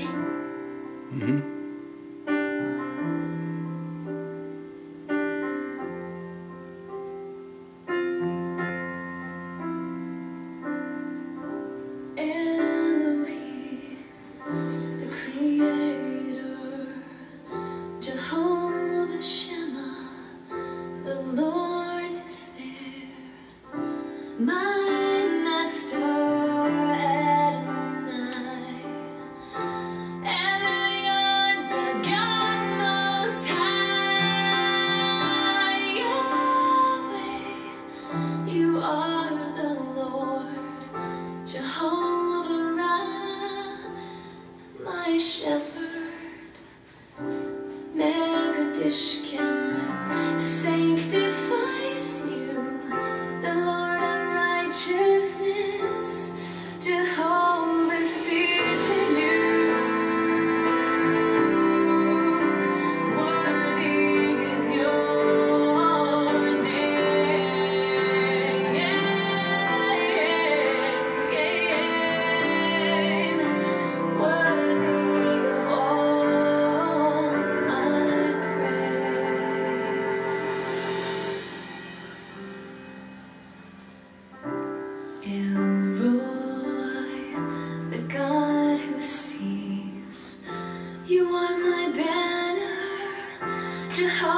Mm-hmm. are the Lord, Jehovah Ra, my shepherd, Megadish. you are my banner to hold.